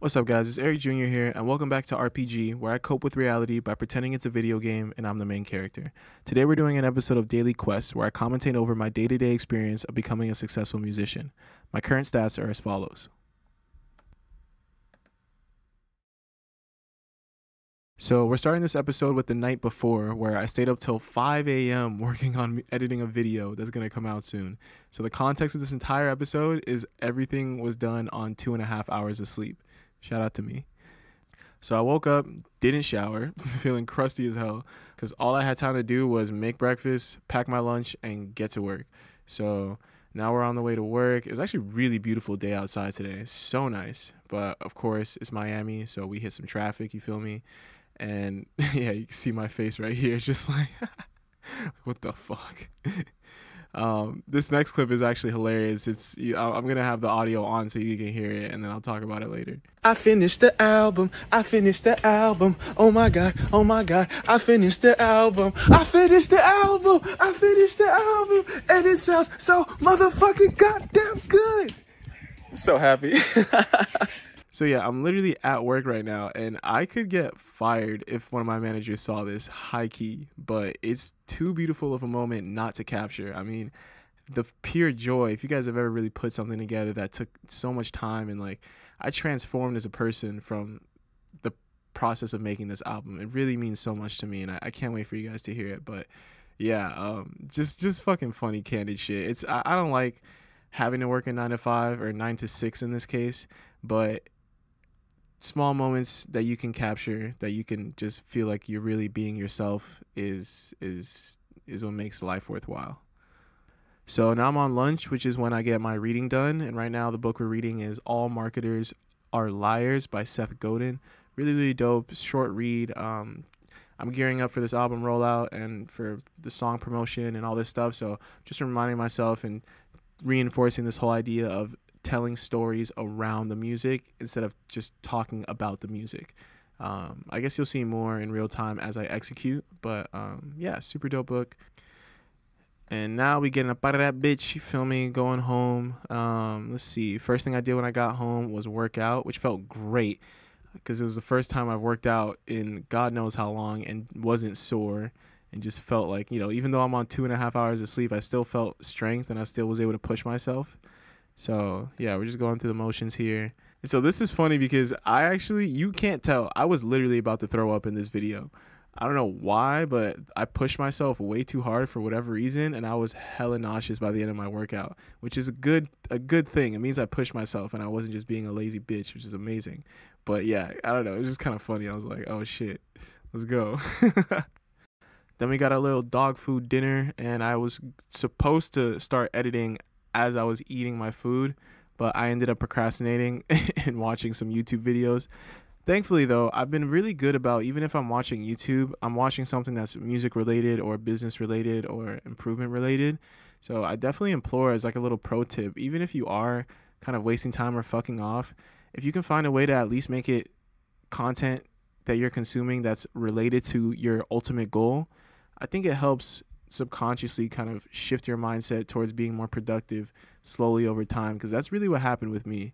What's up, guys? It's Eric Jr. here, and welcome back to RPG, where I cope with reality by pretending it's a video game and I'm the main character. Today, we're doing an episode of Daily Quest, where I commentate over my day to day experience of becoming a successful musician. My current stats are as follows. So, we're starting this episode with the night before, where I stayed up till 5 a.m. working on editing a video that's to come out soon. So, the context of this entire episode is everything was done on two and a half hours of sleep. Shout out to me. So I woke up, didn't shower, feeling crusty as hell because all I had time to do was make breakfast, pack my lunch, and get to work. So now we're on the way to work. It's actually really beautiful day outside today. So nice. But of course, it's Miami, so we hit some traffic, you feel me? And yeah, you can see my face right here, just like, what the fuck? Um, this next clip is actually hilarious. It's I'm gonna have the audio on so you can hear it, and then I'll talk about it later. I finished the album. I finished the album. Oh my god. Oh my god. I finished the album. I finished the album. I finished the album, and it sounds so motherfucking goddamn good. I'm so happy. So yeah, I'm literally at work right now, and I could get fired if one of my managers saw this high key. But it's too beautiful of a moment not to capture. I mean, the pure joy. If you guys have ever really put something together that took so much time, and like I transformed as a person from the process of making this album, it really means so much to me, and I, I can't wait for you guys to hear it. But yeah, um, just just fucking funny, candid shit. It's I, I don't like having to work a nine to five or nine to six in this case, but small moments that you can capture that you can just feel like you're really being yourself is is is what makes life worthwhile. So now I'm on lunch, which is when I get my reading done. And right now the book we're reading is All Marketers Are Liars by Seth Godin. Really, really dope, short read. Um, I'm gearing up for this album rollout and for the song promotion and all this stuff. So just reminding myself and reinforcing this whole idea of telling stories around the music instead of just talking about the music. Um, I guess you'll see more in real time as I execute, but um, yeah, super dope book. And now we getting up out of that bitch, filming, going home. Um, let's see. First thing I did when I got home was work out, which felt great because it was the first time I've worked out in God knows how long and wasn't sore and just felt like, you know, even though I'm on two and a half hours of sleep, I still felt strength and I still was able to push myself. So yeah, we're just going through the motions here. And so this is funny because I actually you can't tell. I was literally about to throw up in this video. I don't know why, but I pushed myself way too hard for whatever reason, and I was hella nauseous by the end of my workout, which is a good a good thing. It means I pushed myself and I wasn't just being a lazy bitch, which is amazing. But yeah, I don't know. It was just kind of funny. I was like, oh shit, let's go. then we got a little dog food dinner, and I was supposed to start editing as I was eating my food, but I ended up procrastinating and watching some YouTube videos. Thankfully, though, I've been really good about even if I'm watching YouTube, I'm watching something that's music related or business related or improvement related. So I definitely implore as like a little pro tip, even if you are kind of wasting time or fucking off, if you can find a way to at least make it content that you're consuming that's related to your ultimate goal, I think it helps subconsciously kind of shift your mindset towards being more productive slowly over time because that's really what happened with me.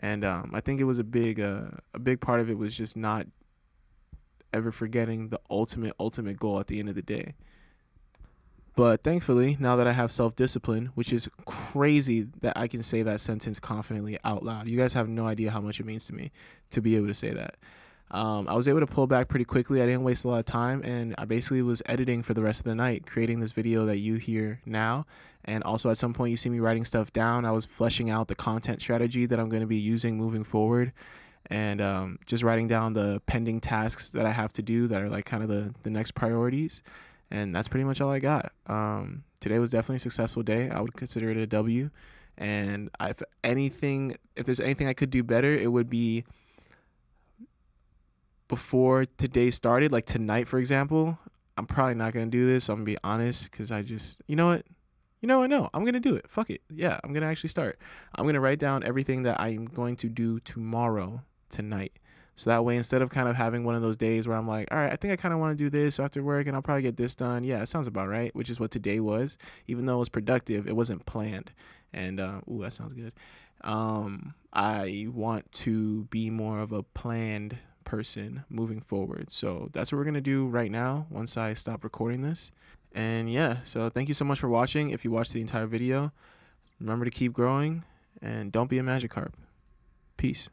And um, i think it was a big uh, a big part of it was just not ever forgetting the ultimate ultimate goal at the end of the day. But thankfully now that i have self-discipline which is crazy that i can say that sentence confidently out loud. You guys have no idea how much it means to me to be able to say that um, I was able to pull back pretty quickly. I didn't waste a lot of time, and I basically was editing for the rest of the night, creating this video that you hear now. And also, at some point, you see me writing stuff down. I was fleshing out the content strategy that I'm going to be using moving forward, and um, just writing down the pending tasks that I have to do that are like kind of the the next priorities. And that's pretty much all I got. Um, today was definitely a successful day. I would consider it a W. And if anything, if there's anything I could do better, it would be before today started, like tonight, for example, I'm probably not gonna do this. I'm gonna be honest, because I just, you know what, you know what, no, I'm gonna do it. Fuck it, yeah, I'm gonna actually start. I'm gonna write down everything that I'm going to do tomorrow, tonight. So that way, instead of kind of having one of those days where I'm like, all right, I think I kind of want to do this after work and I'll probably get this done. Yeah, it sounds about right, which is what today was. Even though it was productive, it wasn't planned. And, uh, ooh, that sounds good. Um, I want to be more of a planned person moving forward. So that's what we're gonna do right now once I stop recording this. And yeah, so thank you so much for watching. If you watched the entire video, remember to keep growing and don't be a Magikarp. Peace.